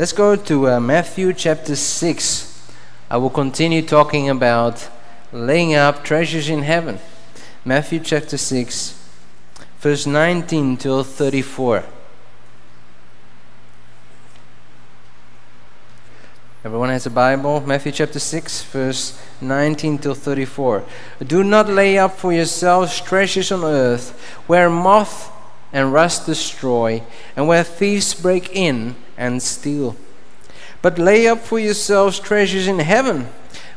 Let's go to uh, Matthew chapter 6. I will continue talking about laying up treasures in heaven. Matthew chapter 6, verse 19 till 34. Everyone has a Bible? Matthew chapter 6, verse 19 till 34. Do not lay up for yourselves treasures on earth, where moth and rust destroy, and where thieves break in and steal. But lay up for yourselves treasures in heaven,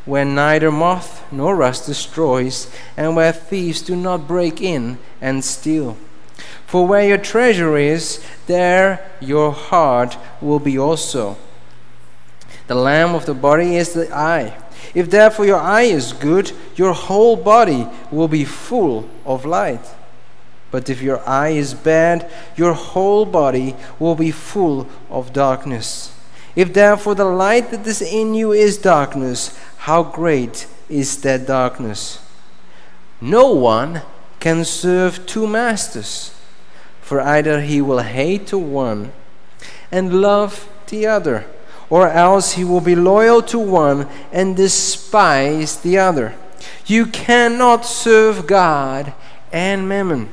where neither moth nor rust destroys, and where thieves do not break in and steal. For where your treasure is, there your heart will be also. The lamp of the body is the eye. If therefore your eye is good, your whole body will be full of light. But if your eye is bad, your whole body will be full of darkness. If therefore the light that is in you is darkness, how great is that darkness? No one can serve two masters, for either he will hate the one and love the other or else he will be loyal to one and despise the other. You cannot serve God and mammon.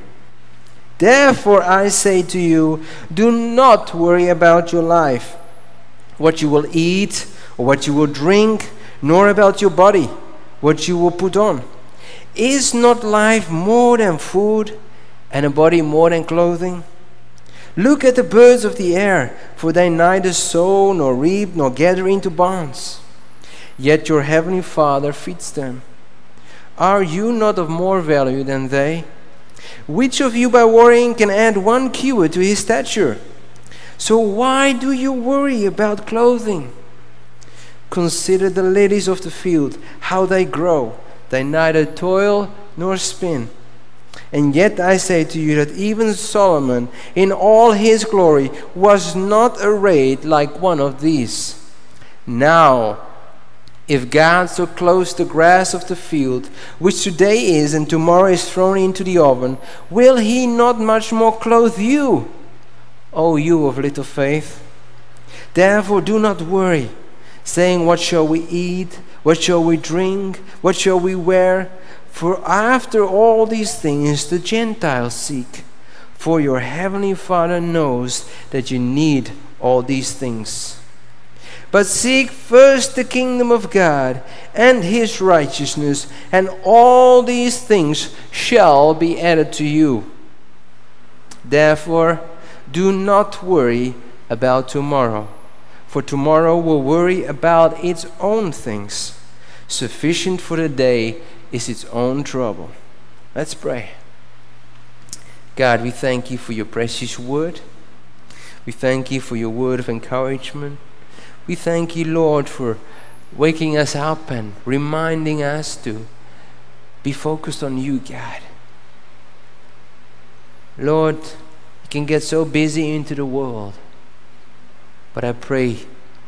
Therefore, I say to you, do not worry about your life, what you will eat or what you will drink, nor about your body, what you will put on. Is not life more than food, and a body more than clothing? Look at the birds of the air, for they neither sow nor reap nor gather into barns. Yet your heavenly Father feeds them. Are you not of more value than they? Which of you by worrying can add one cubit to his stature? So why do you worry about clothing? Consider the lilies of the field, how they grow. They neither toil nor spin. And yet I say to you that even Solomon, in all his glory, was not arrayed like one of these. Now, if God so clothes the grass of the field, which today is and tomorrow is thrown into the oven, will he not much more clothe you, O you of little faith? Therefore, do not worry, saying, What shall we eat? What shall we drink? What shall we wear? For after all these things the Gentiles seek. For your heavenly Father knows that you need all these things. But seek first the kingdom of God and his righteousness, and all these things shall be added to you. Therefore, do not worry about tomorrow, for tomorrow will worry about its own things. Sufficient for the day is its own trouble. Let's pray. God, we thank you for your precious word. We thank you for your word of encouragement. We thank you, Lord, for waking us up and reminding us to be focused on you, God. Lord, we can get so busy into the world, but I pray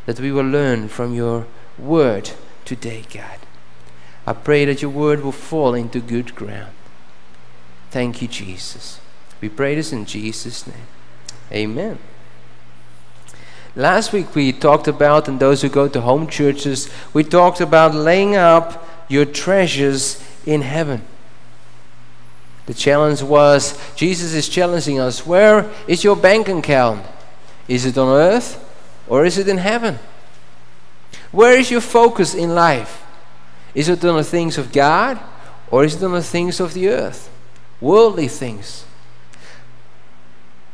that we will learn from your word today, God. I pray that your word will fall into good ground. Thank you, Jesus. We pray this in Jesus' name. Amen. Last week we talked about, and those who go to home churches, we talked about laying up your treasures in heaven. The challenge was Jesus is challenging us where is your bank account? Is it on earth or is it in heaven? Where is your focus in life? Is it on the things of God or is it on the things of the earth? Worldly things.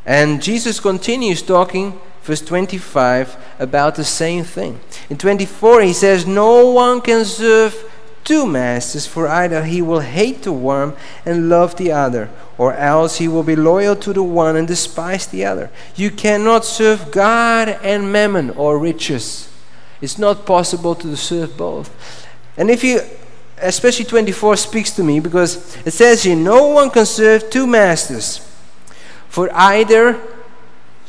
And Jesus continues talking, verse 25, about the same thing. In 24, he says, No one can serve two masters, for either he will hate the one and love the other, or else he will be loyal to the one and despise the other. You cannot serve God and mammon or riches. It's not possible to serve both. And if you, especially 24 speaks to me because it says here, no one can serve two masters. For either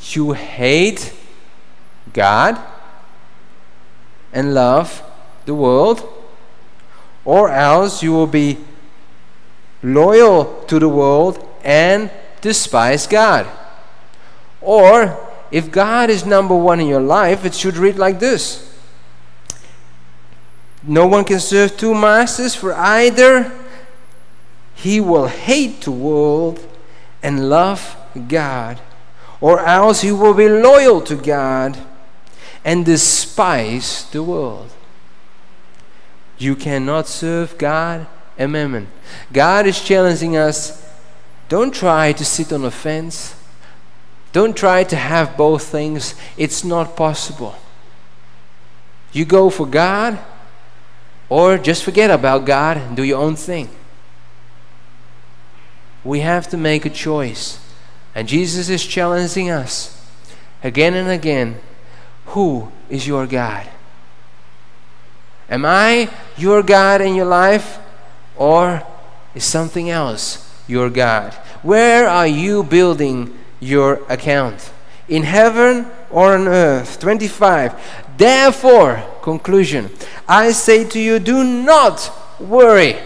you hate God and love the world, or else you will be loyal to the world and despise God. Or if God is number one in your life, it should read like this No one can serve two masters, for either he will hate the world and love God, or else you will be loyal to God and despise the world. You cannot serve God and mammon. God is challenging us don't try to sit on a fence. Don't try to have both things. It's not possible. You go for God, or just forget about God and do your own thing. We have to make a choice. And Jesus is challenging us again and again who is your God? Am I your God in your life, or is something else your God? Where are you building your account? In heaven or on earth? 25. Therefore, conclusion, I say to you, do not worry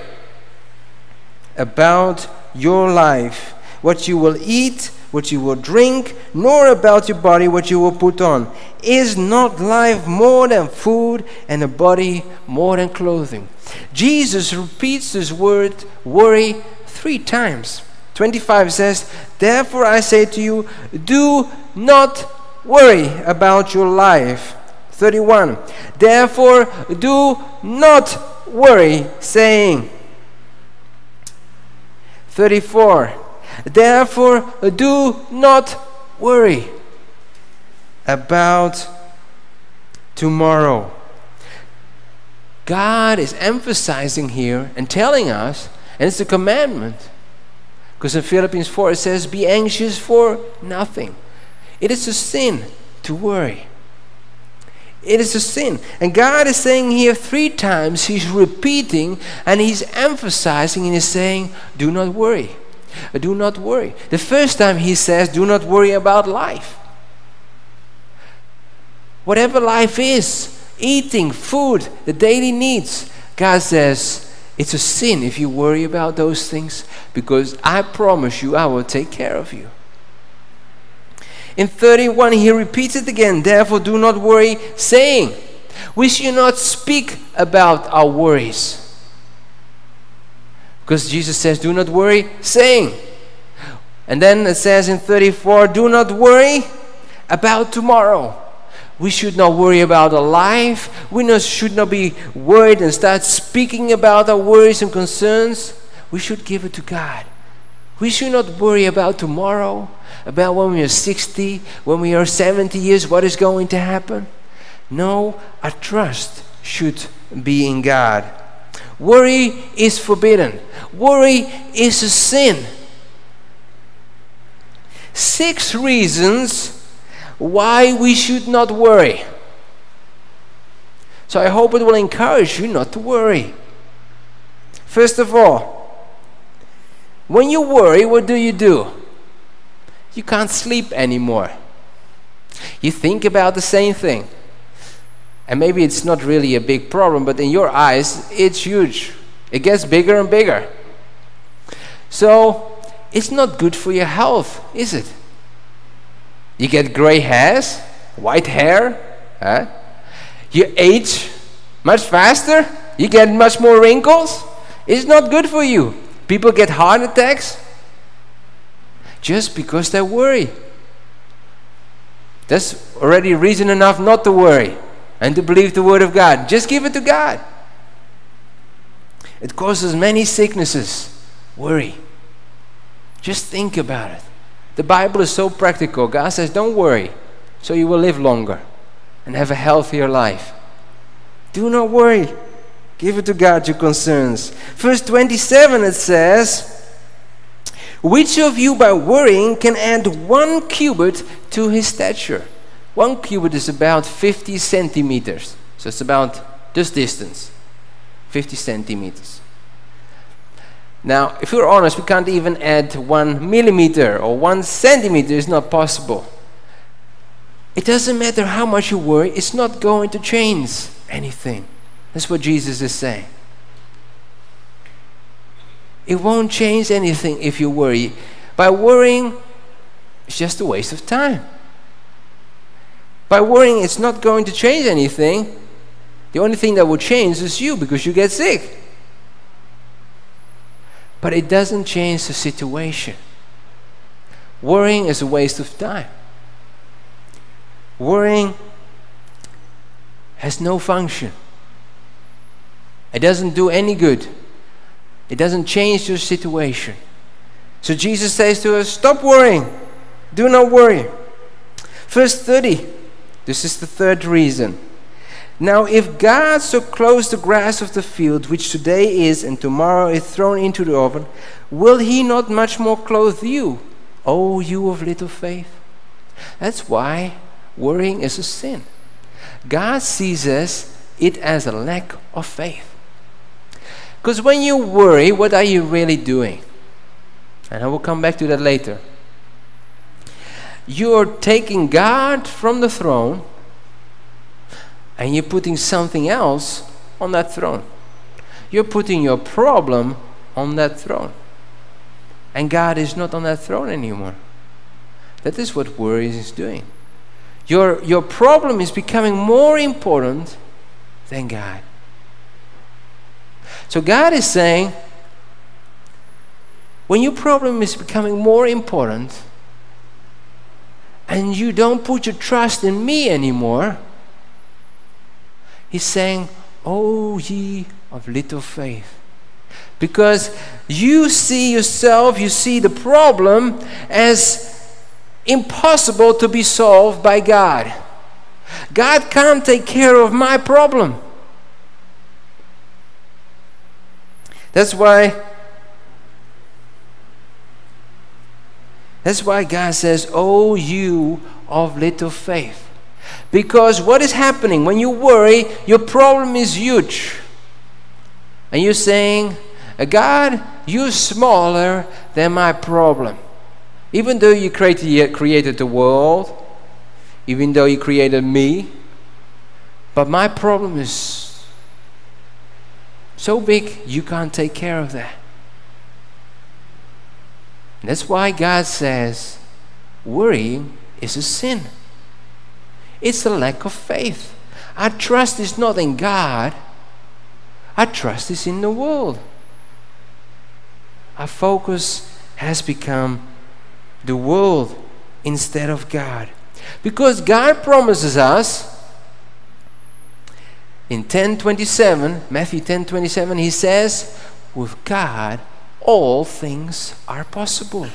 about your life, what you will eat, what you will drink, nor about your body, what you will put on. Is not life more than food, and the body more than clothing? Jesus repeats this word worry three times. 25 says, Therefore I say to you, do not worry about your life. 31. Therefore do not worry, saying, 34. Therefore do not worry about tomorrow. God is emphasizing here and telling us, and it's a commandment because in Philippians 4 it says, Be anxious for nothing. It is a sin to worry. It is a sin. And God is saying here three times, He's repeating and He's emphasizing and He's saying, Do not worry. Do not worry. The first time He says, Do not worry about life. Whatever life is, eating, food, the daily needs, God says, it's a sin if you worry about those things because I promise you I will take care of you. In 31, he repeats it again. Therefore, do not worry, saying, We should not speak about our worries. Because Jesus says, Do not worry, saying. And then it says in 34, Do not worry about tomorrow. We should not worry about our life. We not, should not be worried and start speaking about our worries and concerns. We should give it to God. We should not worry about tomorrow, about when we are 60, when we are 70 years, what is going to happen. No, our trust should be in God. Worry is forbidden, worry is a sin. Six reasons why we should not worry. So I hope it will encourage you not to worry. First of all, when you worry, what do you do? You can't sleep anymore. You think about the same thing. And maybe it's not really a big problem, but in your eyes, it's huge. It gets bigger and bigger. So, it's not good for your health, is it? You get gray hairs, white hair. Huh? You age much faster. You get much more wrinkles. It's not good for you. People get heart attacks just because they worry. That's already reason enough not to worry and to believe the Word of God. Just give it to God. It causes many sicknesses. Worry. Just think about it. The Bible is so practical. God says, Don't worry, so you will live longer and have a healthier life. Do not worry. Give it to God your concerns. Verse 27 it says, Which of you by worrying can add one cubit to his stature? One cubit is about 50 centimeters. So it's about this distance 50 centimeters. Now, if we're honest, we can't even add one millimeter or one centimeter, it's not possible. It doesn't matter how much you worry, it's not going to change anything. That's what Jesus is saying. It won't change anything if you worry. By worrying, it's just a waste of time. By worrying, it's not going to change anything. The only thing that will change is you because you get sick. But it doesn't change the situation. Worrying is a waste of time. Worrying has no function. It doesn't do any good. It doesn't change your situation. So Jesus says to us, Stop worrying. Do not worry. Verse 30. This is the third reason. Now, if God so clothes the grass of the field, which today is and tomorrow is thrown into the oven, will He not much more clothe you, O you of little faith? That's why worrying is a sin. God sees us it as a lack of faith. Because when you worry, what are you really doing? And I will come back to that later. You're taking God from the throne and you're putting something else on that throne. You're putting your problem on that throne. And God is not on that throne anymore. That is what worry is doing. Your, your problem is becoming more important than God. So God is saying, when your problem is becoming more important and you don't put your trust in me anymore, He's saying, Oh, ye of little faith. Because you see yourself, you see the problem as impossible to be solved by God. God can't take care of my problem. That's why That's why God says, "Oh you of little faith." Because what is happening when you worry, your problem is huge. And you're saying, God, you're smaller than my problem. Even though you created, created the world, even though you created me, but my problem is so big you can't take care of that. And that's why God says worrying is a sin. It's a lack of faith. Our trust is not in God, our trust is in the world. Our focus has become the world instead of God. Because God promises us in 1027, Matthew 1027, he says, with God all things are possible.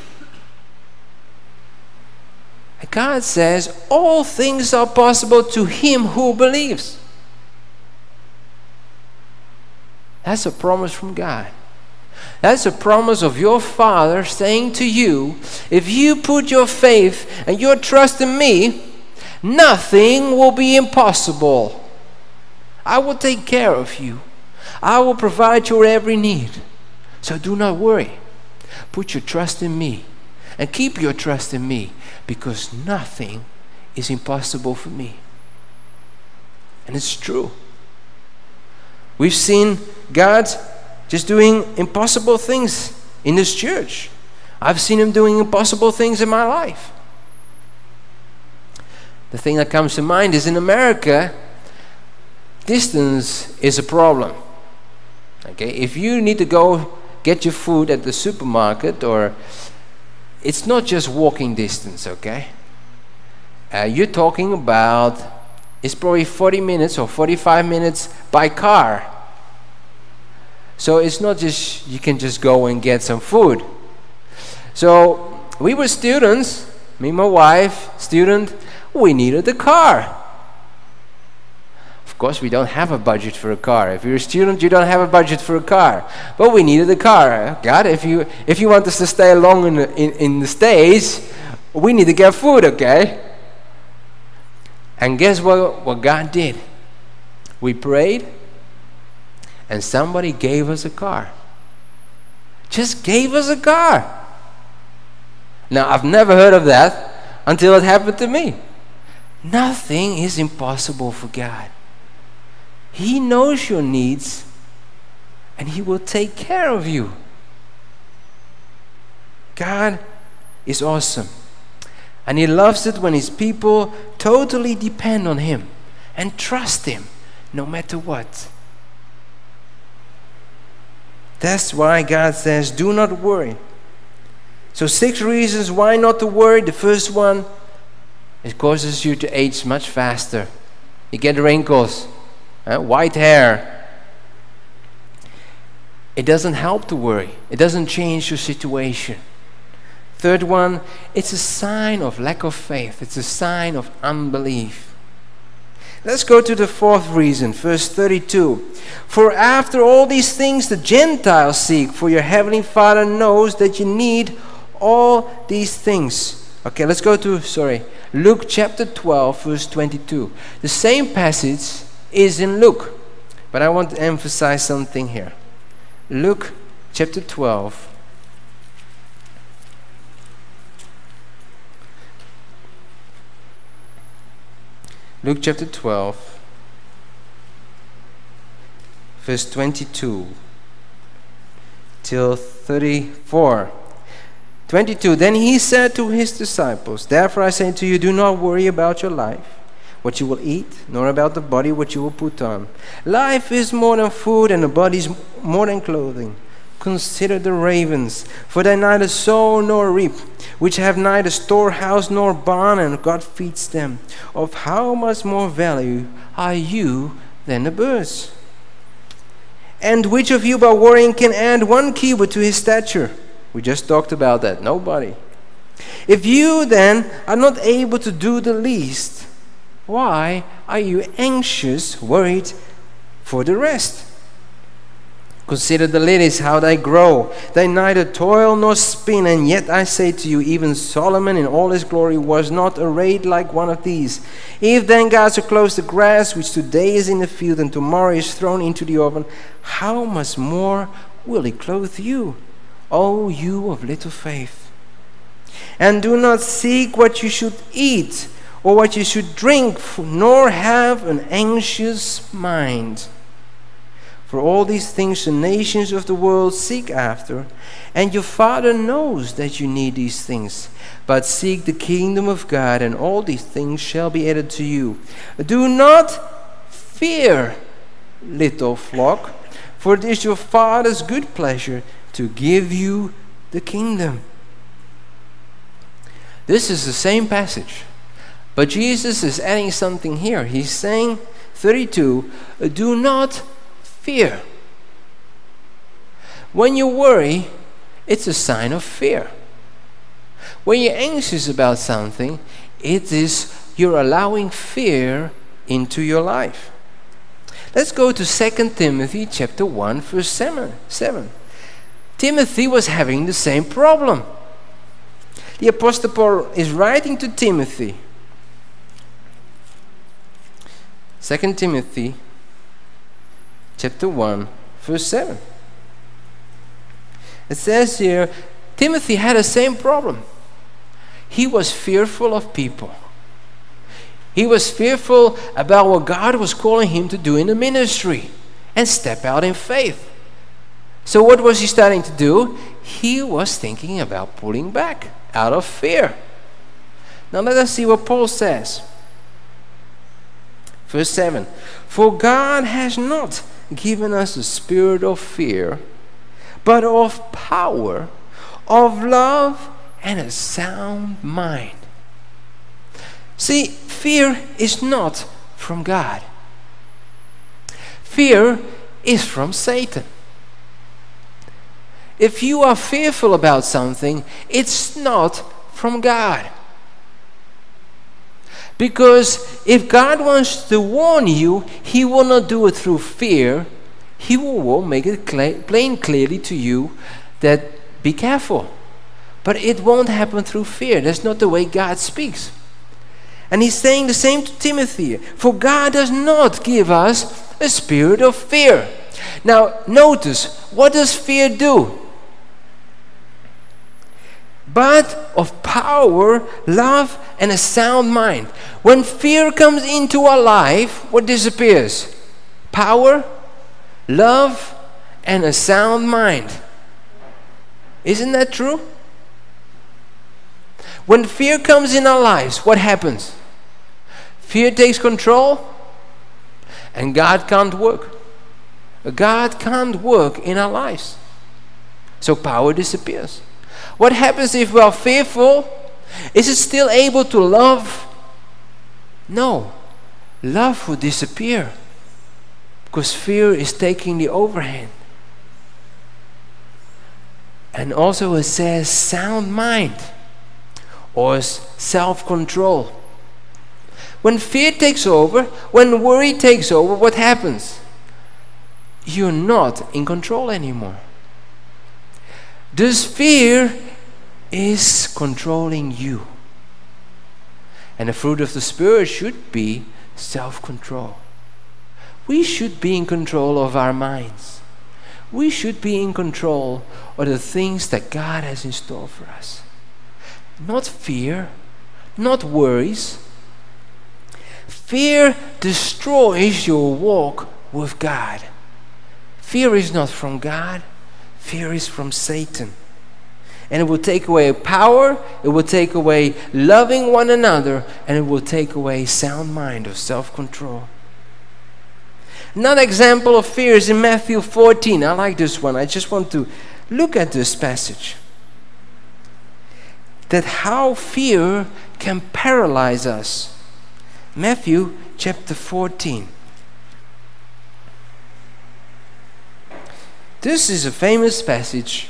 God says all things are possible to him who believes. That's a promise from God. That's a promise of your Father saying to you if you put your faith and your trust in me, nothing will be impossible. I will take care of you, I will provide your every need. So do not worry. Put your trust in me and keep your trust in me because nothing is impossible for me. And it's true. We've seen God just doing impossible things in this church. I've seen Him doing impossible things in my life. The thing that comes to mind is in America, distance is a problem. Okay, if you need to go get your food at the supermarket or it's not just walking distance, okay? Uh, you're talking about it's probably 40 minutes or 45 minutes by car. So it's not just you can just go and get some food. So we were students, me and my wife, student, we needed a car course, we don't have a budget for a car. If you're a student, you don't have a budget for a car. But we needed a car. God, if you if you want us to stay long in the, in, in the States, we need to get food, okay? And guess what, what God did? We prayed, and somebody gave us a car. Just gave us a car. Now, I've never heard of that until it happened to me. Nothing is impossible for God. He knows your needs and He will take care of you. God is awesome. And He loves it when His people totally depend on Him and trust Him no matter what. That's why God says, Do not worry. So, six reasons why not to worry. The first one, it causes you to age much faster. You get wrinkles, uh, white hair. It doesn't help to worry, it doesn't change your situation. Third one, it's a sign of lack of faith, it's a sign of unbelief. Let's go to the fourth reason, verse 32. For after all these things the Gentiles seek, for your heavenly Father knows that you need all these things. Okay, let's go to, sorry, Luke chapter 12, verse 22. The same passage is in Luke, but I want to emphasize something here. Luke chapter 12. Luke chapter 12, verse 22 till 34. 22 Then he said to his disciples, Therefore I say to you, do not worry about your life, what you will eat, nor about the body, what you will put on. Life is more than food, and the body is more than clothing. Consider the ravens, for they neither sow nor reap, which have neither storehouse nor barn, and God feeds them. Of how much more value are you than the birds? And which of you by worrying can add one cubit to his stature? We just talked about that. Nobody. If you then are not able to do the least, why are you anxious, worried for the rest? Consider the lilies, how they grow. They neither toil nor spin, and yet I say to you, even Solomon in all his glory was not arrayed like one of these. If then God so clothes the grass, which today is in the field and tomorrow is thrown into the oven, how much more will he clothe you? O you of little faith. And do not seek what you should eat or what you should drink, nor have an anxious mind. For all these things the nations of the world seek after, and your Father knows that you need these things. But seek the kingdom of God, and all these things shall be added to you. Do not fear, little flock, for it is your Father's good pleasure to give you the kingdom. This is the same passage, but Jesus is adding something here. He's saying, 32, do not fear. When you worry, it's a sign of fear. When you're anxious about something, it is you're allowing fear into your life. Let's go to 2 Timothy chapter 1 verse 7. 7. Timothy was having the same problem. The Apostle Paul is writing to Timothy. 2 Timothy chapter 1 verse 7. It says here Timothy had the same problem. He was fearful of people. He was fearful about what God was calling him to do in the ministry and step out in faith. So, what was he starting to do? He was thinking about pulling back out of fear. Now, let us see what Paul says. Verse 7 For God has not given us a spirit of fear, but of power, of love, and a sound mind. See, fear is not from God, fear is from Satan. If you are fearful about something, it's not from God. Because if God wants to warn you, He will not do it through fear. He will make it plain clearly to you that be careful. But it won't happen through fear. That's not the way God speaks. And He's saying the same to Timothy. For God does not give us a spirit of fear. Now, notice, what does fear do? but of power, love, and a sound mind. When fear comes into our life, what disappears? Power, love, and a sound mind. Isn't that true? When fear comes in our lives, what happens? Fear takes control, and God can't work. God can't work in our lives. So power disappears. What happens if we are fearful? Is it still able to love? No. Love will disappear because fear is taking the overhand. And also it says sound mind or self control. When fear takes over, when worry takes over, what happens? You're not in control anymore. This fear is controlling you. And the fruit of the Spirit should be self control. We should be in control of our minds. We should be in control of the things that God has in store for us. Not fear, not worries. Fear destroys your walk with God. Fear is not from God, fear is from Satan. And it will take away power, it will take away loving one another, and it will take away sound mind or self control. Another example of fear is in Matthew 14. I like this one. I just want to look at this passage. That how fear can paralyze us. Matthew chapter 14. This is a famous passage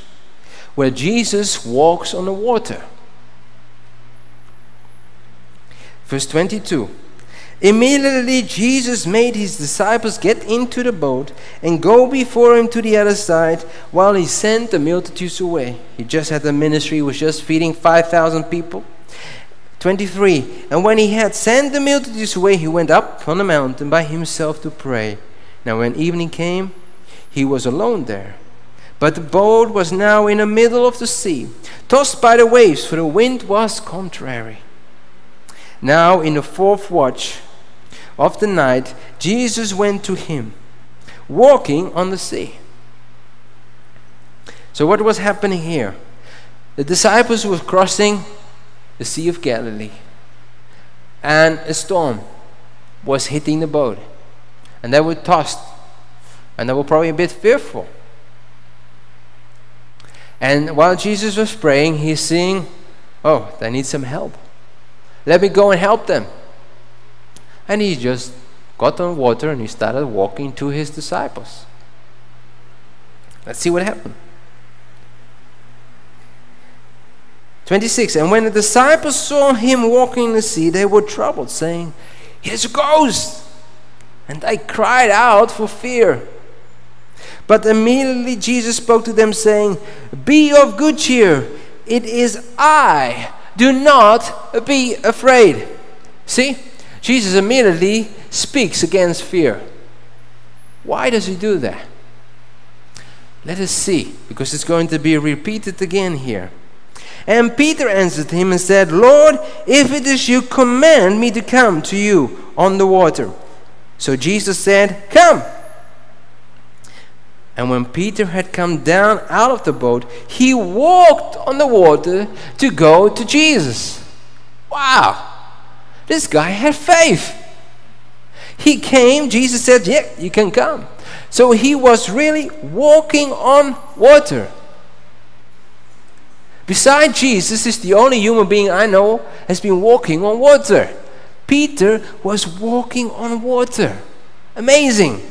where Jesus walks on the water. Verse 22 Immediately Jesus made his disciples get into the boat and go before him to the other side while he sent the multitudes away. He just had the ministry, was just feeding 5,000 people. 23 And when he had sent the multitudes away, he went up on the mountain by himself to pray. Now, when evening came, he was alone there. But the boat was now in the middle of the sea, tossed by the waves, for the wind was contrary. Now, in the fourth watch, of the night, Jesus went to him, walking on the sea. So, what was happening here? The disciples were crossing the Sea of Galilee, and a storm was hitting the boat, and they were tossed, and they were probably a bit fearful. And while Jesus was praying, he's seeing, oh, they need some help. Let me go and help them. And he just got on water and he started walking to his disciples. Let's see what happened. 26 And when the disciples saw him walking in the sea, they were troubled, saying, is a ghost! And they cried out for fear. But immediately Jesus spoke to them, saying, Be of good cheer, it is I. Do not be afraid. See? Jesus immediately speaks against fear. Why does he do that? Let us see, because it's going to be repeated again here. And Peter answered him and said, Lord, if it is you, command me to come to you on the water. So Jesus said, Come. And when Peter had come down out of the boat, he walked on the water to go to Jesus. Wow! This guy had faith. He came, Jesus said, Yeah, you can come. So he was really walking on water. Beside Jesus is the only human being I know has been walking on water. Peter was walking on water. Amazing.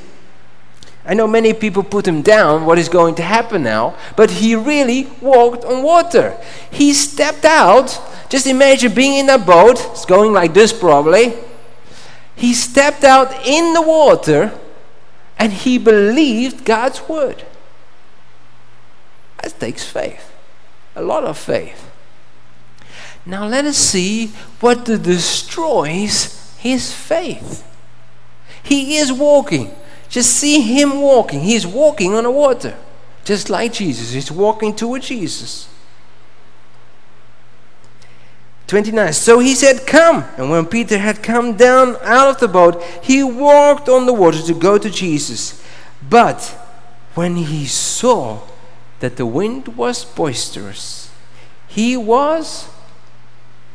I know many people put him down, what is going to happen now, but he really walked on water. He stepped out just imagine being in a boat, it's going like this probably. He stepped out in the water and he believed God's word. That takes faith, a lot of faith. Now let us see what destroys his faith. He is walking. Just see him walking. He's walking on the water, just like Jesus. He's walking toward Jesus. 29. So he said, Come. And when Peter had come down out of the boat, he walked on the water to go to Jesus. But when he saw that the wind was boisterous, he was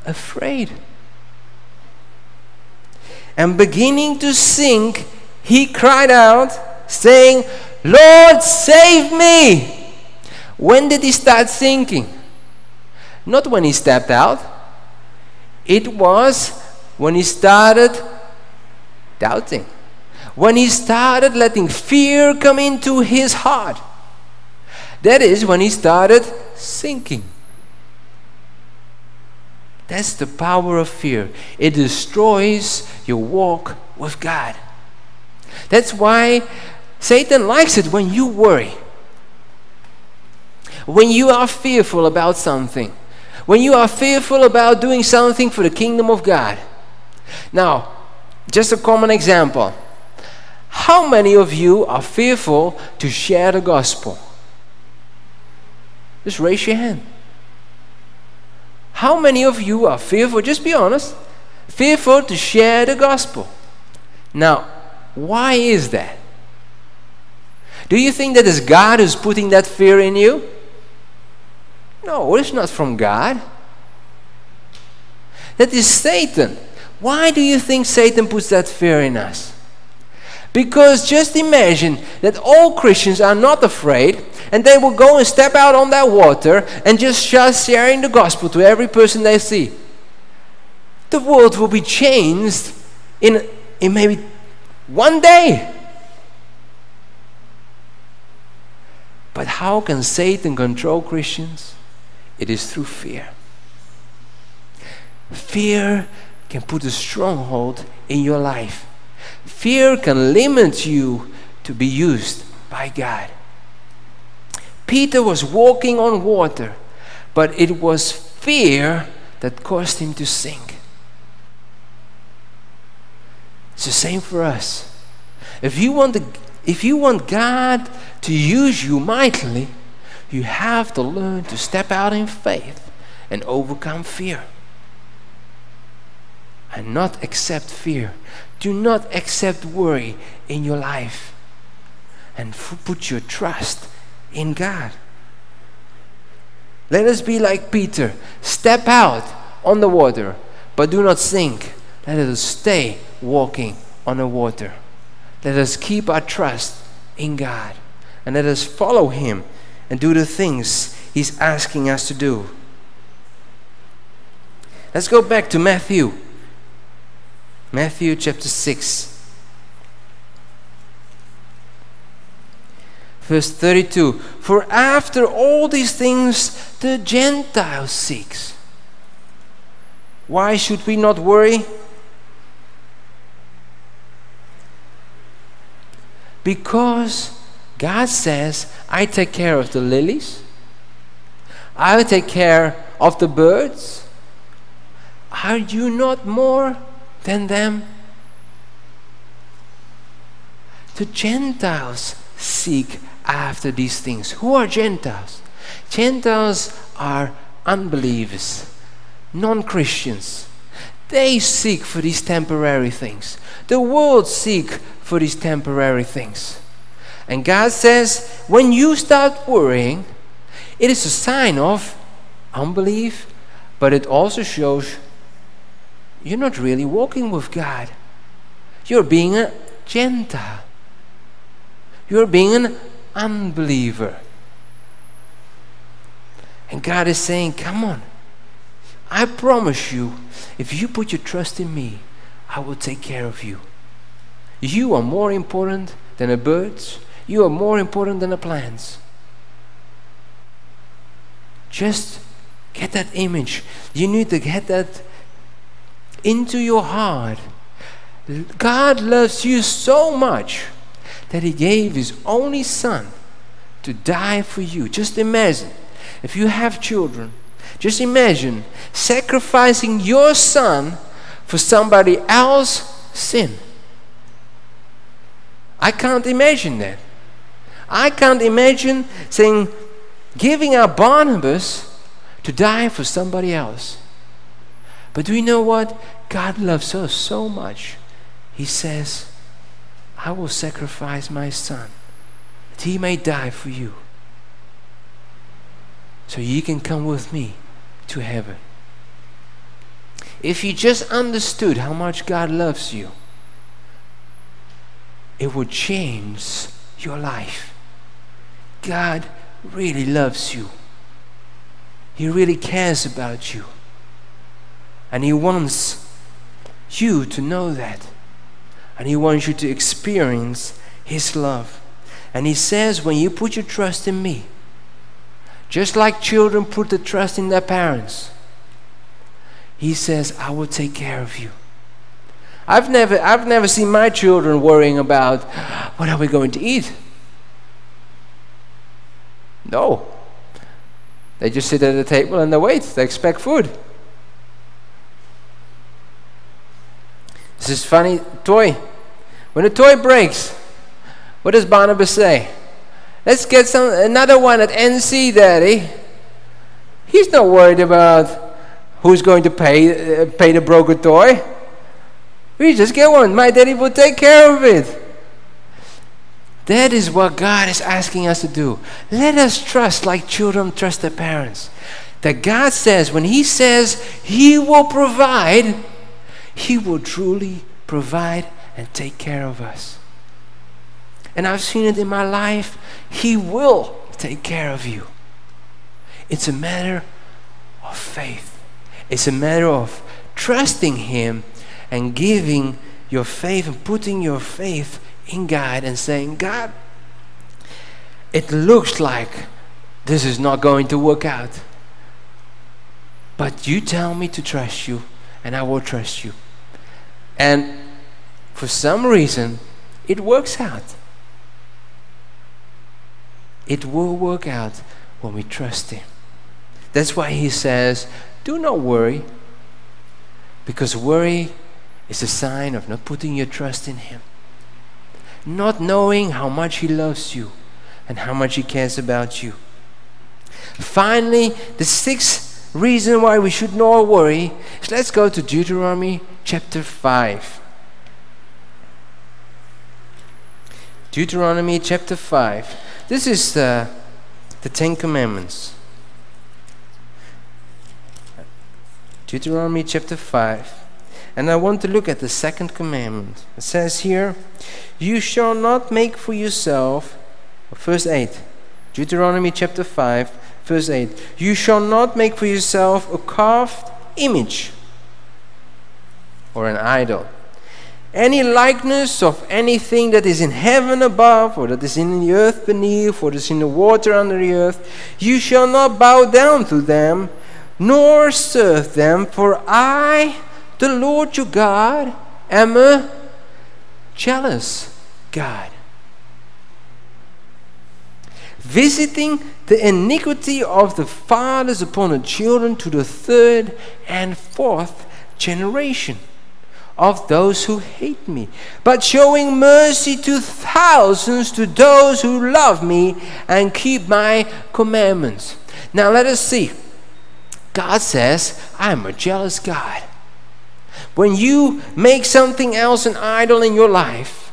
afraid. And beginning to sink, he cried out, saying, Lord, save me! When did he start sinking? Not when he stepped out. It was when he started doubting. When he started letting fear come into his heart. That is when he started sinking. That's the power of fear. It destroys your walk with God. That's why Satan likes it when you worry. When you are fearful about something. When you are fearful about doing something for the kingdom of God. Now, just a common example. How many of you are fearful to share the gospel? Just raise your hand. How many of you are fearful? Just be honest. Fearful to share the gospel. Now, why is that? Do you think that it's God who's putting that fear in you? No, it's not from God. That is Satan. Why do you think Satan puts that fear in us? Because just imagine that all Christians are not afraid and they will go and step out on that water and just start sharing the gospel to every person they see. The world will be changed in, in maybe one day. But how can Satan control Christians? It is through fear. Fear can put a stronghold in your life. Fear can limit you to be used by God. Peter was walking on water, but it was fear that caused him to sink. It's the same for us. If you want, to, if you want God to use you mightily, you have to learn to step out in faith and overcome fear. And not accept fear. Do not accept worry in your life. And put your trust in God. Let us be like Peter. Step out on the water, but do not sink. Let us stay walking on the water. Let us keep our trust in God. And let us follow Him and do the things He's asking us to do. Let's go back to Matthew. Matthew chapter 6. Verse 32 For after all these things the Gentiles seeks. Why should we not worry? Because God says, I take care of the lilies, I will take care of the birds. Are you not more than them? The Gentiles seek after these things. Who are Gentiles? Gentiles are unbelievers, non Christians. They seek for these temporary things. The world seek for these temporary things. And God says, when you start worrying, it is a sign of unbelief, but it also shows you're not really walking with God. You're being a Gentile. You're being an unbeliever. And God is saying, Come on. I promise you, if you put your trust in me, I will take care of you. You are more important than the birds, you are more important than the plants. Just get that image. You need to get that into your heart. God loves you so much that He gave His only Son to die for you. Just imagine if you have children, just imagine sacrificing your son for somebody else's sin. I can't imagine that. I can't imagine saying, giving our Barnabas to die for somebody else. But do you know what? God loves us so much. He says, I will sacrifice my son that he may die for you. So you can come with me to heaven. If you just understood how much God loves you, it will change your life. God really loves you. He really cares about you. And He wants you to know that. And He wants you to experience His love. And He says, when you put your trust in me, just like children put the trust in their parents, He says, I will take care of you. I've never, I've never seen my children worrying about what are we going to eat. No. They just sit at the table and they wait. They expect food. This is funny toy. When a toy breaks, what does Barnabas say? Let's get some another one at NC, Daddy. He's not worried about who's going to pay uh, pay the broken toy. We just get one. My daddy will take care of it. That is what God is asking us to do. Let us trust like children trust their parents. That God says, when He says He will provide, He will truly provide and take care of us. And I've seen it in my life. He will take care of you. It's a matter of faith, it's a matter of trusting Him and giving your faith and putting your faith in God and saying, God, it looks like this is not going to work out. But you tell me to trust you, and I will trust you. And for some reason, it works out. It will work out when we trust Him. That's why He says, Do not worry, because worry is a sign of not putting your trust in Him not knowing how much He loves you and how much He cares about you. Finally, the sixth reason why we should not worry is let's go to Deuteronomy chapter 5. Deuteronomy chapter 5. This is the, the Ten Commandments. Deuteronomy chapter 5. And I want to look at the second commandment. It says here, You shall not make for yourself, verse 8, Deuteronomy chapter 5, verse 8, You shall not make for yourself a carved image or an idol. Any likeness of anything that is in heaven above, or that is in the earth beneath, or that is in the water under the earth, you shall not bow down to them, nor serve them, for I the Lord your God am a jealous God. Visiting the iniquity of the fathers upon the children to the third and fourth generation of those who hate me, but showing mercy to thousands to those who love me and keep my commandments. Now let us see. God says, I am a jealous God. When you make something else an idol in your life,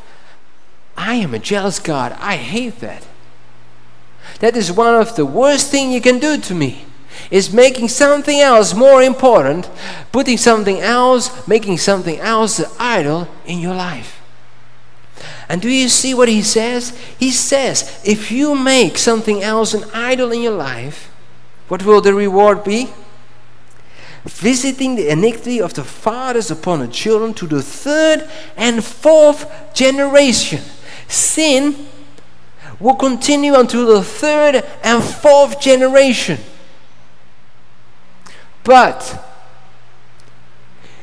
I am a jealous God. I hate that. That is one of the worst things you can do to me. Is making something else more important, putting something else, making something else an idol in your life. And do you see what he says? He says, if you make something else an idol in your life, what will the reward be? Visiting the iniquity of the fathers upon the children to the third and fourth generation. Sin will continue until the third and fourth generation. But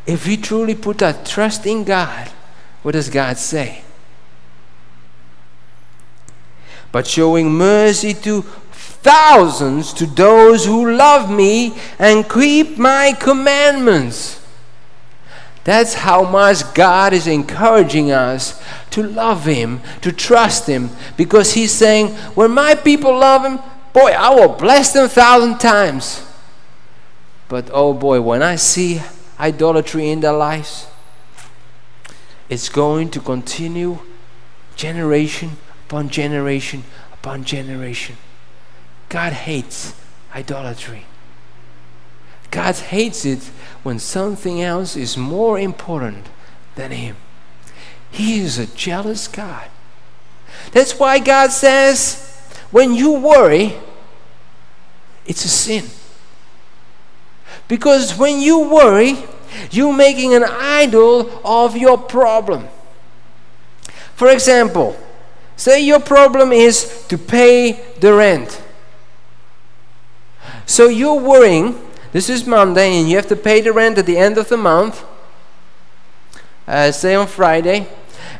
if we truly put our trust in God, what does God say? But showing mercy to thousands to those who love me and keep my commandments. That's how much God is encouraging us to love Him, to trust Him, because He's saying, When my people love Him, boy, I will bless them a thousand times. But oh boy, when I see idolatry in their lives, it's going to continue generation upon generation upon generation. God hates idolatry. God hates it when something else is more important than Him. He is a jealous God. That's why God says, when you worry, it's a sin. Because when you worry, you're making an idol of your problem. For example, say your problem is to pay the rent. So you're worrying, this is Monday, and you have to pay the rent at the end of the month, uh, say on Friday,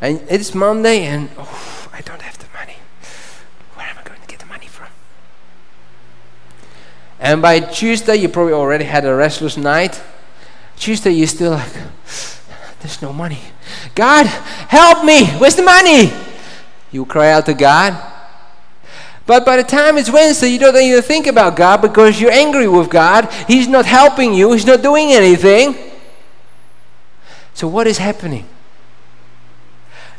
and it's Monday, and oh, I don't have the money. Where am I going to get the money from? And by Tuesday, you probably already had a restless night. Tuesday, you're still like, there's no money. God, help me. Where's the money? You cry out to God. But by the time it's Wednesday, you don't even think about God because you're angry with God. He's not helping you, He's not doing anything. So, what is happening?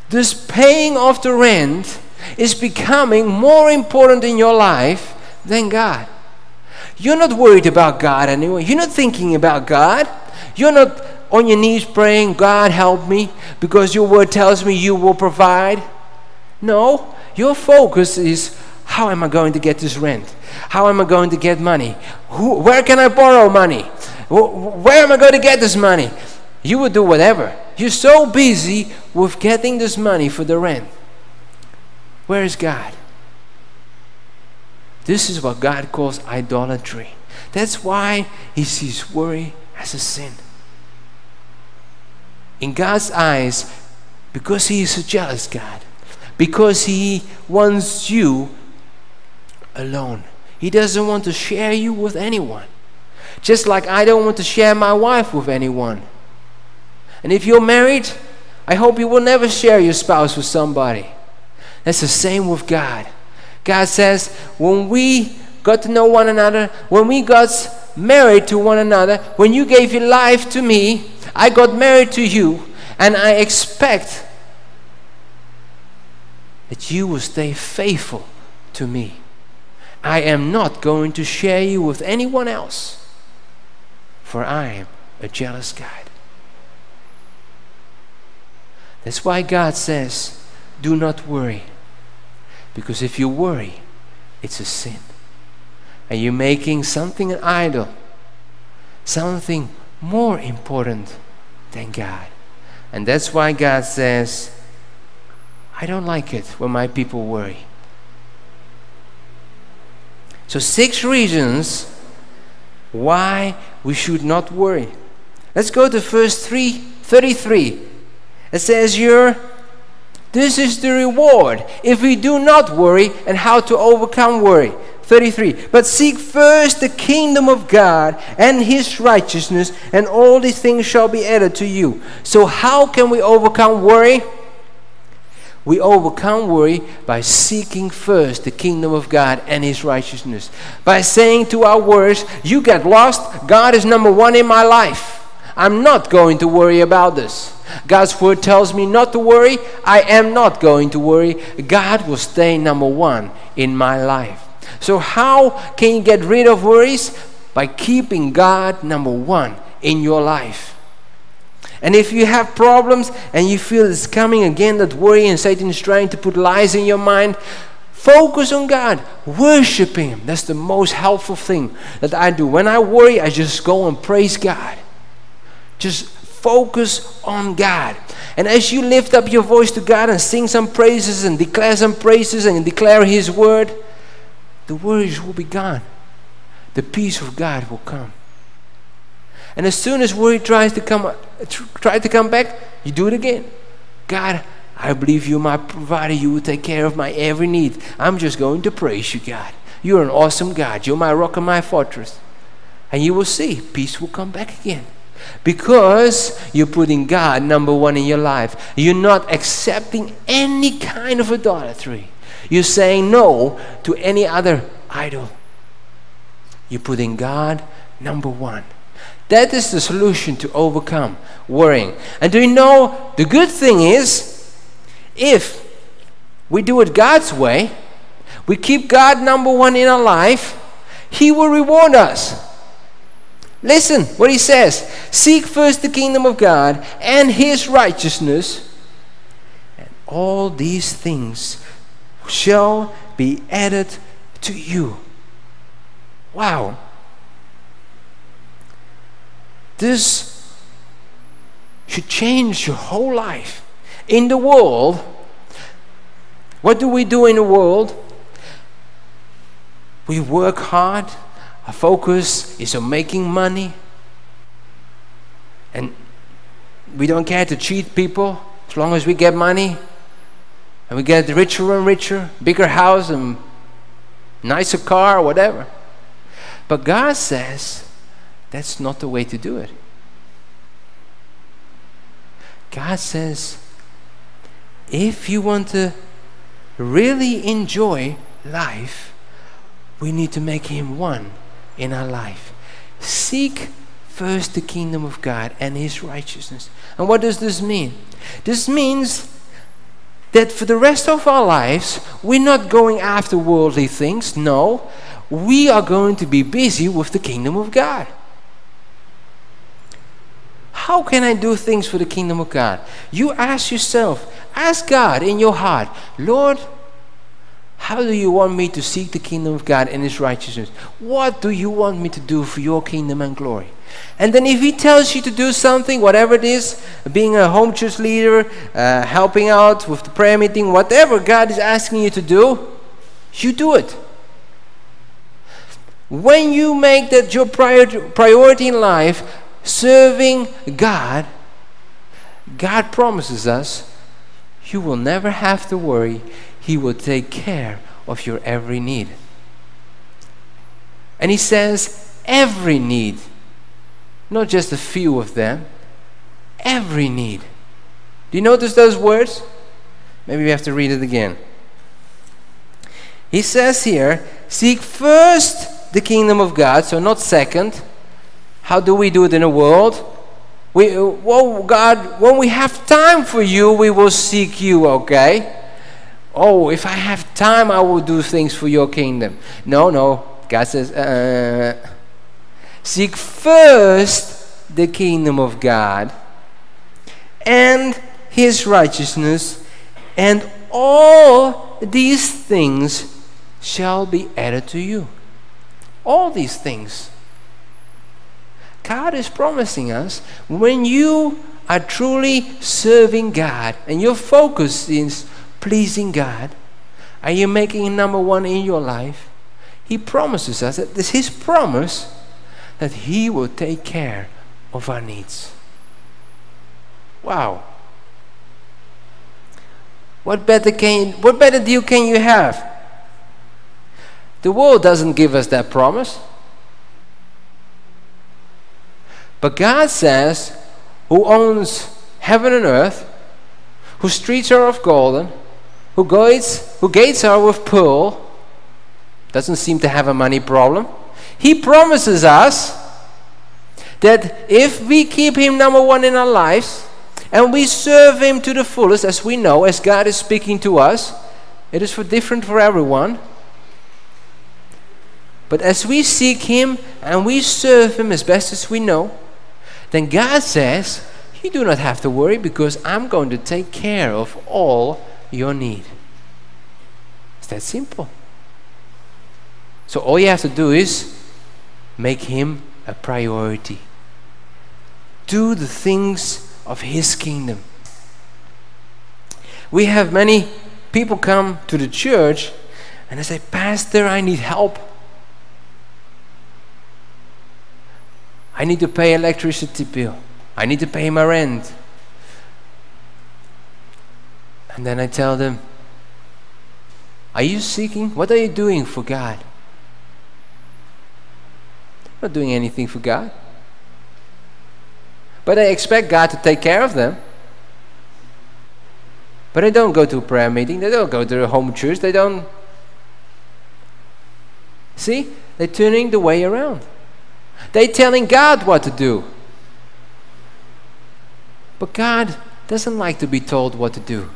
This paying of the rent is becoming more important in your life than God. You're not worried about God anymore. You're not thinking about God. You're not on your knees praying, God, help me, because your word tells me you will provide. No, your focus is how am I going to get this rent? How am I going to get money? Who, where can I borrow money? Where am I going to get this money? You would do whatever. You're so busy with getting this money for the rent. Where is God? This is what God calls idolatry. That's why He sees worry as a sin. In God's eyes, because He is a jealous God, because He wants you alone. He doesn't want to share you with anyone. Just like I don't want to share my wife with anyone. And if you're married, I hope you will never share your spouse with somebody. That's the same with God. God says, when we got to know one another, when we got married to one another, when you gave your life to me, I got married to you, and I expect that you will stay faithful to me. I am not going to share you with anyone else, for I am a jealous God. That's why God says, Do not worry. Because if you worry, it's a sin. And you're making something an idol, something more important than God. And that's why God says, I don't like it when my people worry. So, six reasons why we should not worry. Let's go to verse 3, 33. It says here, This is the reward if we do not worry and how to overcome worry. 33. But seek first the kingdom of God and his righteousness, and all these things shall be added to you. So, how can we overcome worry? We overcome worry by seeking first the kingdom of God and His righteousness. By saying to our worries, You get lost, God is number one in my life. I'm not going to worry about this. God's word tells me not to worry. I am not going to worry. God will stay number one in my life. So, how can you get rid of worries? By keeping God number one in your life. And if you have problems and you feel it's coming again, that worry and Satan is trying to put lies in your mind, focus on God. Worship Him. That's the most helpful thing that I do. When I worry, I just go and praise God. Just focus on God. And as you lift up your voice to God and sing some praises and declare some praises and declare His word, the worries will be gone. The peace of God will come. And as soon as worry tries to come, try to come back, you do it again. God, I believe you're my provider. You will take care of my every need. I'm just going to praise you, God. You're an awesome God. You're my rock and my fortress. And you will see peace will come back again. Because you're putting God number one in your life. You're not accepting any kind of idolatry. You're saying no to any other idol. You're putting God number one. That is the solution to overcome worrying. And do you know the good thing is if we do it God's way, we keep God number one in our life, He will reward us. Listen what he says Seek first the kingdom of God and his righteousness, and all these things shall be added to you. Wow. This should change your whole life. In the world, what do we do in the world? We work hard, our focus is on making money, and we don't care to cheat people as long as we get money and we get richer and richer, bigger house and nicer car, or whatever. But God says that's not the way to do it. God says if you want to really enjoy life, we need to make Him one in our life. Seek first the kingdom of God and His righteousness. And what does this mean? This means that for the rest of our lives, we're not going after worldly things. No, we are going to be busy with the kingdom of God. How can I do things for the kingdom of God? You ask yourself, ask God in your heart, Lord, how do you want me to seek the kingdom of God and His righteousness? What do you want me to do for your kingdom and glory? And then, if He tells you to do something, whatever it is, being a home church leader, uh, helping out with the prayer meeting, whatever God is asking you to do, you do it. When you make that your priority in life, serving God, God promises us you will never have to worry. He will take care of your every need. And He says, every need, not just a few of them, every need. Do you notice those words? Maybe we have to read it again. He says here, seek first the kingdom of God, so not second, how do we do it in the world? We, well, God, when we have time for you, we will seek you, okay? Oh, if I have time, I will do things for your kingdom. No, no. God says, uh, seek first the kingdom of God and his righteousness, and all these things shall be added to you. All these things. God is promising us when you are truly serving God and your focus is pleasing God, are you making Him number one in your life? He promises us that this His promise that He will take care of our needs. Wow. What better can what better deal can you have? The world doesn't give us that promise. But God says, who owns heaven and earth, whose streets are of golden, who gates, who gates are with pearl, doesn't seem to have a money problem. He promises us that if we keep Him number one in our lives and we serve Him to the fullest, as we know, as God is speaking to us, it is for different for everyone. But as we seek Him and we serve Him as best as we know, then God says, You do not have to worry because I'm going to take care of all your need. It's that simple. So all you have to do is make Him a priority. Do the things of His kingdom. We have many people come to the church and they say, Pastor, I need help. I need to pay electricity bill. I need to pay my rent. And then I tell them, Are you seeking? What are you doing for God? I'm not doing anything for God. But I expect God to take care of them. But they don't go to a prayer meeting, they don't go to a home church, they don't. See? They're turning the way around. They're telling God what to do. But God doesn't like to be told what to do.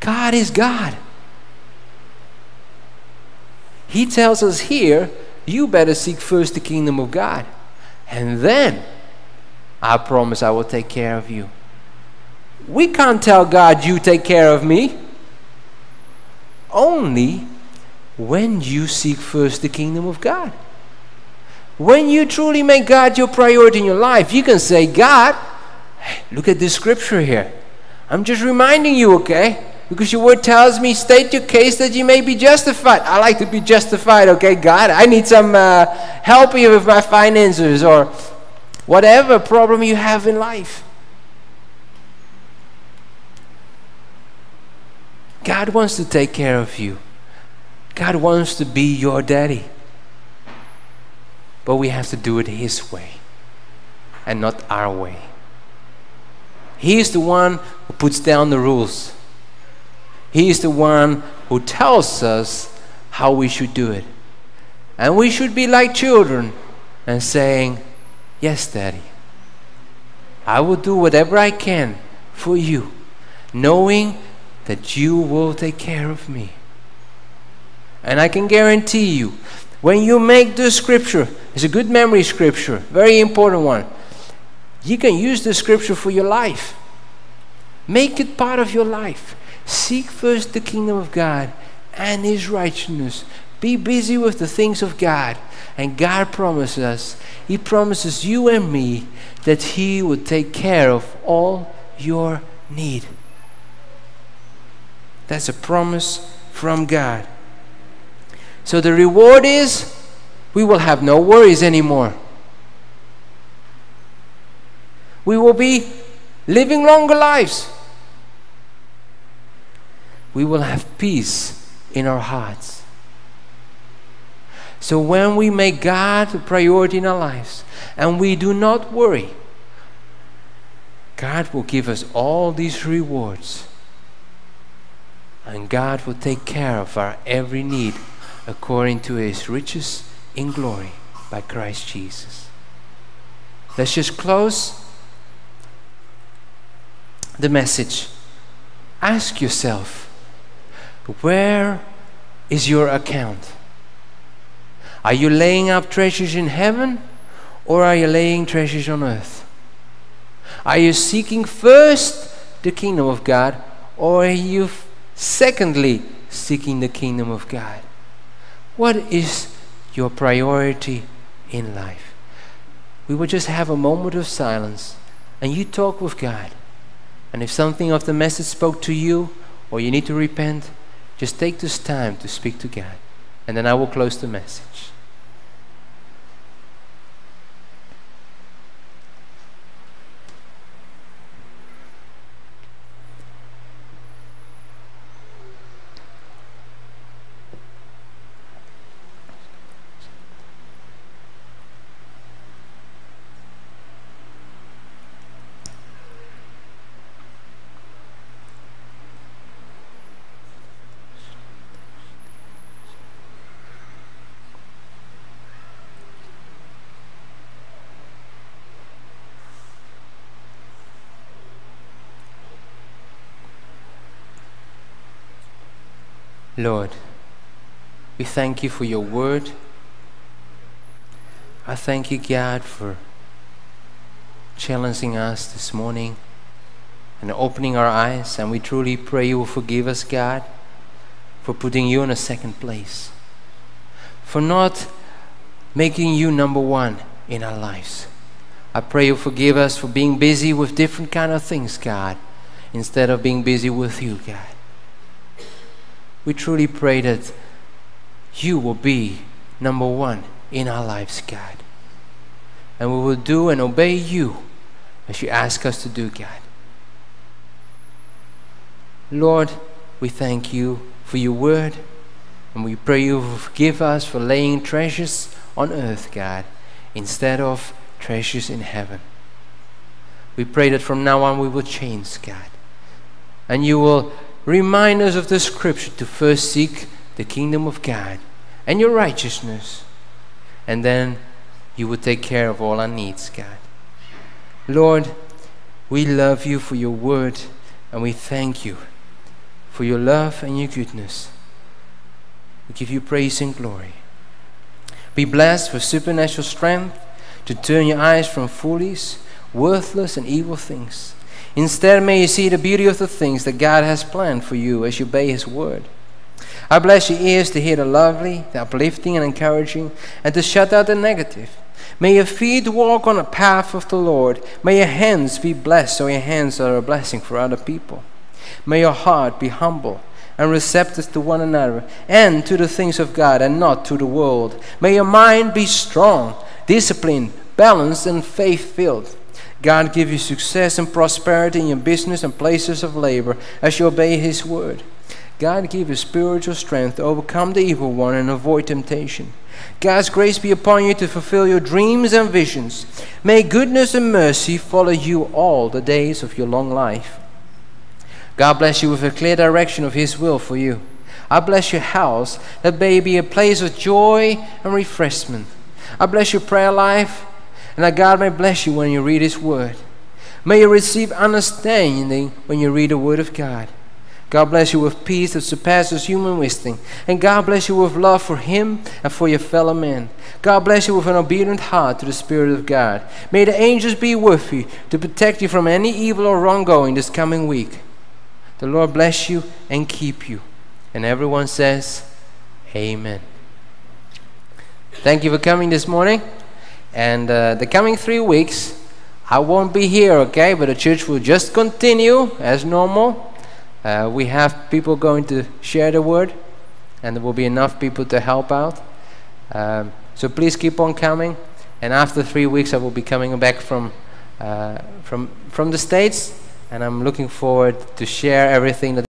God is God. He tells us here, you better seek first the kingdom of God and then I promise I will take care of you. We can't tell God, You take care of me. Only when you seek first the kingdom of God. When you truly make God your priority in your life, you can say, God, look at this scripture here. I'm just reminding you, okay? Because your word tells me, state your case that you may be justified. I like to be justified, okay, God? I need some uh, help here with my finances or whatever problem you have in life. God wants to take care of you. God wants to be your daddy. But we have to do it His way and not our way. He is the one who puts down the rules. He is the one who tells us how we should do it. And we should be like children and saying, Yes, Daddy, I will do whatever I can for you, knowing that you will take care of me. And I can guarantee you, when you make the scripture, it's a good memory scripture, very important one. You can use the scripture for your life. Make it part of your life. Seek first the kingdom of God and his righteousness. Be busy with the things of God. And God promises us, He promises you and me that He will take care of all your need. That's a promise from God. So the reward is we will have no worries anymore. We will be living longer lives. We will have peace in our hearts. So when we make God a priority in our lives and we do not worry, God will give us all these rewards. And God will take care of our every need according to his riches in glory by Christ Jesus. Let's just close the message. Ask yourself where is your account? Are you laying up treasures in heaven or are you laying treasures on earth? Are you seeking first the kingdom of God or are you secondly seeking the kingdom of God? What is your priority in life? We will just have a moment of silence and you talk with God. And if something of the message spoke to you or you need to repent, just take this time to speak to God. And then I will close the message. Lord, we thank you for your word. I thank you, God, for challenging us this morning and opening our eyes. And we truly pray you will forgive us, God, for putting you in a second place, for not making you number one in our lives. I pray you forgive us for being busy with different kind of things, God, instead of being busy with you, God we truly pray that you will be number one in our lives, God. And we will do and obey you as you ask us to do, God. Lord, we thank you for your word. And we pray you forgive us for laying treasures on earth, God, instead of treasures in heaven. We pray that from now on we will change, God. And you will remind us of the scripture to first seek the kingdom of God and your righteousness, and then you will take care of all our needs, God. Lord, we love you for your word, and we thank you for your love and your goodness. We give you praise and glory. Be blessed with supernatural strength to turn your eyes from foolish, worthless, and evil things. Instead, may you see the beauty of the things that God has planned for you as you obey His word. I bless your ears to hear the lovely, the uplifting, and encouraging, and to shut out the negative. May your feet walk on the path of the Lord. May your hands be blessed, so your hands are a blessing for other people. May your heart be humble and receptive to one another and to the things of God and not to the world. May your mind be strong, disciplined, balanced, and faith filled. God give you success and prosperity in your business and places of labor as you obey His word. God give you spiritual strength to overcome the evil one and avoid temptation. God's grace be upon you to fulfill your dreams and visions. May goodness and mercy follow you all the days of your long life. God bless you with a clear direction of His will for you. I bless your house that may be a place of joy and refreshment. I bless your prayer life and that God may bless you when you read His Word. May you receive understanding when you read the Word of God. God bless you with peace that surpasses human wisdom. And God bless you with love for Him and for your fellow men. God bless you with an obedient heart to the Spirit of God. May the angels be with you to protect you from any evil or wrongdoing this coming week. The Lord bless you and keep you. And everyone says, Amen. Thank you for coming this morning. And uh, the coming three weeks, I won't be here, okay? But the church will just continue as normal. Uh, we have people going to share the word, and there will be enough people to help out. Um, so please keep on coming. And after three weeks, I will be coming back from uh, from from the states, and I'm looking forward to share everything that.